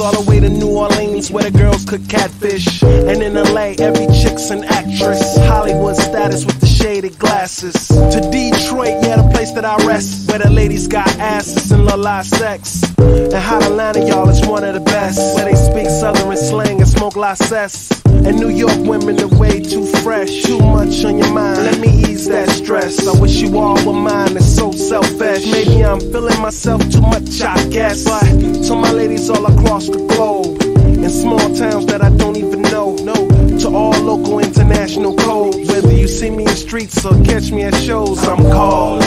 Orleans, where the girls cook catfish. And in LA, every chick's an actress. Hollywood status with the shaded glasses. To Detroit, yeah, the place that I rest. Where the ladies got asses and Lexus. And Hot Atlanta, y'all, is one of the best. Where they speak southern slang and smoke la. And New York women are way too fresh. Too much on your mind, let me I wish you all were mine, it's so selfish. Maybe I'm feeling myself too much, I guess. But to my ladies all across the globe, in small towns that I don't even know. No, to all local international codes. Whether you see me in streets or catch me at shows, I'm calling.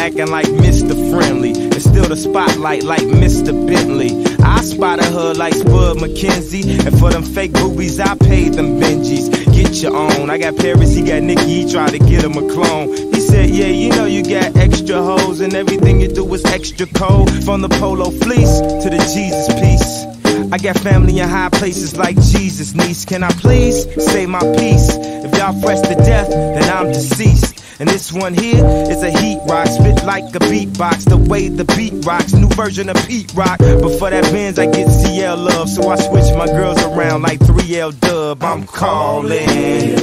Acting like Mr. Friendly. And still the spotlight like Mr. Bentley. I spotted her like Spud MacKenzie. And for them fake boobies, I paid them Benjis. Get your own. I got Paris, he got Nicky, he tried to get him a clone. He said, Yeah, you know you got extra hoes, and everything you do is extra cold. From the polo fleece to the Jesus piece. I got family in high places like Jesus, niece. Can I please say my piece? If y'all fresh to death, then I'm deceased. And this one here is a heat rock, spit like a beatbox. The way the beat rocks, new version of Pete Rock. But for that Benz, I get CL love, so I switch my girls around like 3L Dub. I'm calling.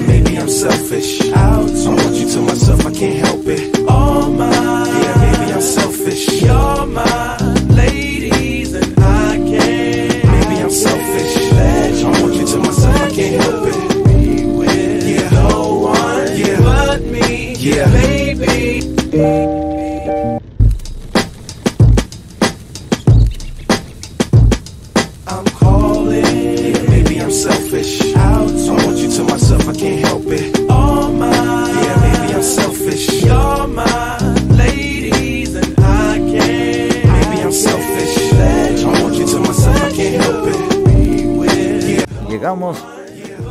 Maybe I'm selfish. I want you to myself, I can't help it. Oh my, yeah, maybe I'm selfish. You're I'm selfish. I want you to myself, I can't help it. Oh my, yeah, maybe I'm selfish. You're my ladies and I can't. Maybe I'm selfish. I want you to myself, I can't help it. Yeah. Llegamos,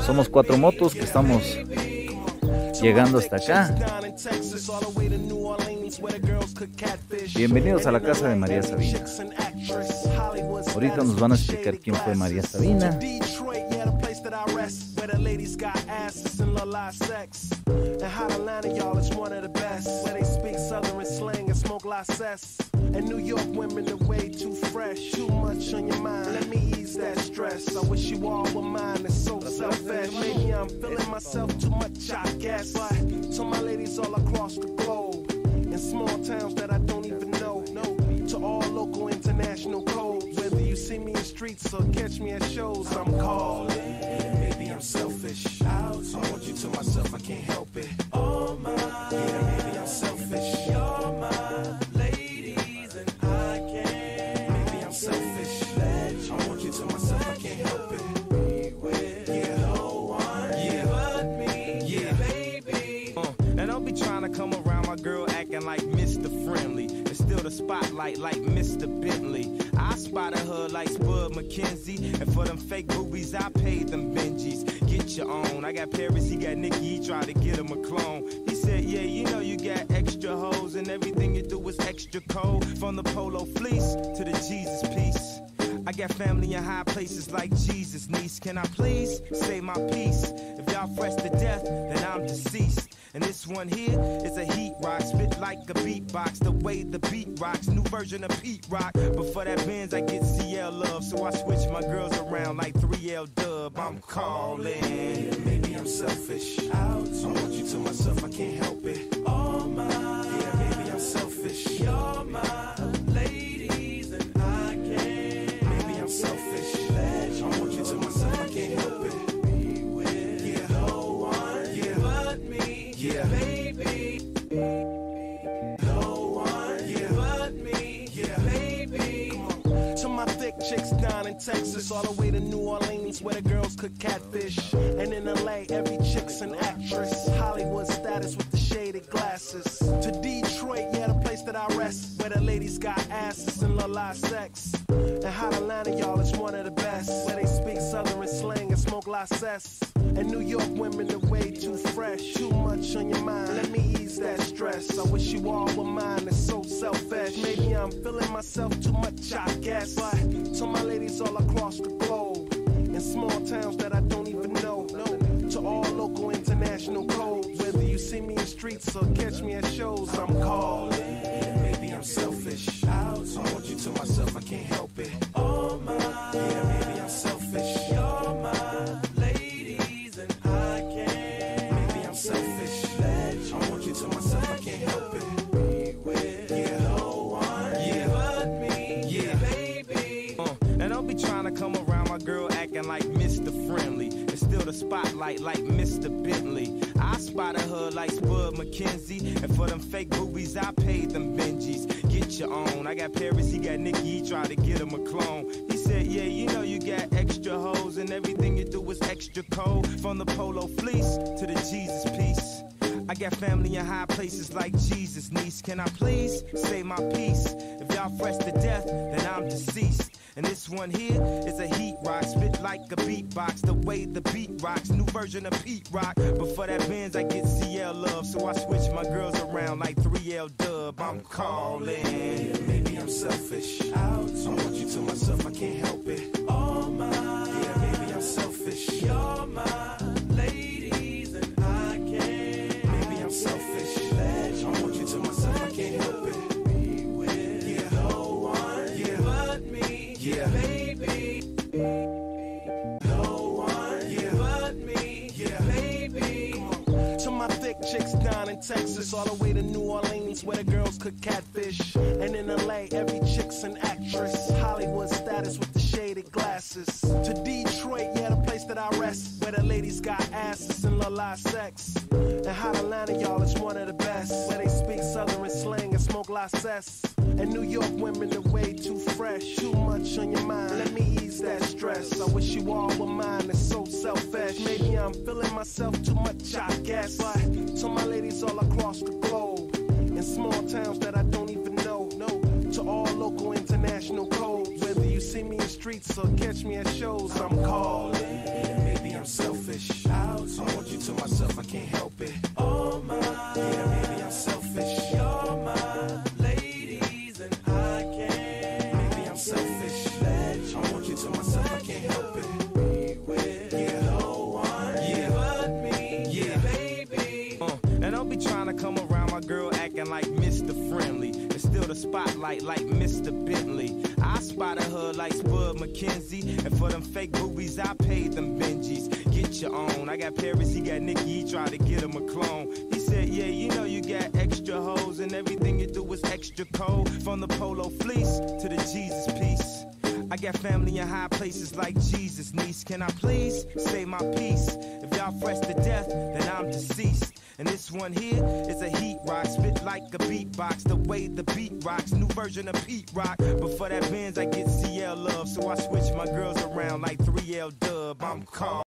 somos cuatro motos que estamos llegando hasta acá. Bienvenidos a la casa de María Sabina. Ahorita nos van a explicar quién fue María Sabina. Where the ladies got asses and Lexus. And Hot Atlanta, y'all, is one of the best. Where they speak southern slang and smoke cess. And New York women are way too fresh. Too much on your mind, let me ease that stress. I wish you all were mine, it's so selfish. Maybe I'm feeling myself too much, I guess. But to my ladies all across the globe. In small towns that I don't even know. No, to all local international codes. Whether you see me in streets or catch me at shows, I'm calling. Spotlight like Mr. Bentley. I spotted her like Spud MacKenzie. And for them fake boobies, I paid them Benjis. Get your own. I got Paris, he got Nicky, he tried to get him a clone. He said, Yeah, you know you got extra hoes, and everything you do is extra cold. From the polo fleece to the Jesus piece. I got family in high places like Jesus, niece. Can I please say my piece? If y'all fresh to death, then I'm deceased. And this one here is a heat rock, spit like a beatbox. The way the beat rocks, new version of Pete Rock. But for that Benz, I get CL love, so I switch my girls around like 3L Dub. I'm calling. Maybe I'm selfish. I want you to myself, I can't help it. All my, Texas, all the way to New Orleans, where the girls cook catfish. And in LA, every chick's an actress. Hollywood status with the shaded glasses. To Detroit, yeah, the place that I rest, where the ladies got asses and Lexus. And hot Atlanta, y'all, is one of the best. Where they speak Southern slang and smoke cess. And New York women are way too fresh. Too much on your mind, let me ease that stress. I wish you all were mine, it's so selfish. Maybe I'm feeling myself too much, I guess. But to my ladies all across the globe, in small towns that I don't even know. To all local international codes. Whether you see me in streets or catch me at shows, I'm calling. Maybe I'm selfish. I want you to myself, I can't help it. Mr. Friendly. And still the spotlight like Mr. Bentley. I spotted her like Spud MacKenzie. And for them fake boobies, I paid them Benjis. Get your own. I got Paris, he got Nicky, he tried to get him a clone. He said, Yeah, you know you got extra hoes, and everything you do is extra cold. From the polo fleece to the Jesus piece. I got family in high places like Jesus, niece. Can I please say my piece? If y'all fresh to death, then I'm deceased. And this one here is a heat rock, spit like a beatbox. The way the beat rocks, new version of Pete Rock. But for that Benz, I get CL love, so I switch my girls around like 3L Dub. I'm calling. Yeah, Maybe I'm selfish. Out. I want you to myself, I can't help it. All my, yeah, maybe I'm selfish. You're my New Orleans, where the girls cook catfish. And in LA, every chick's an actress. Hollywood status with the shaded glasses. To Detroit, yeah, the place that I rest, where the ladies got asses and Lexus. And hot Atlanta, y'all, is one of the best, where they speak Southern slang and smoke cess. And New York women are way too fresh. Too much on your mind, let me ease that stress. I wish you all were mine, it's so selfish. Maybe I'm feeling myself too much, I guess. But to my ladies all across the globe, small towns that I don't even know. No, to all local international codes. Whether you see me in streets or catch me at shows, I'm calling. Maybe I'm selfish. I want you to myself, I can't help it. Oh my, yeah, maybe I'm selfish. Like Mr. Bentley. I spot spotted her like Spud MacKenzie, And for them fake boobies, I paid them Benjis. Get your own. I got Paris, he got Nicky, he tried to get him a clone. He said, Yeah, you know you got extra hoes, and everything you do is extra cold. From the polo fleece to the Jesus piece. I got family in high places like Jesus, niece. Can I please say my piece? If y'all fresh to death, then I'm deceased. And this one here is a heat rock, spit like a beatbox. The way the beat rocks, new version of Pete Rock. But for that Benz, I get CL love, so I switch my girls around like 3L Dub. I'm calm.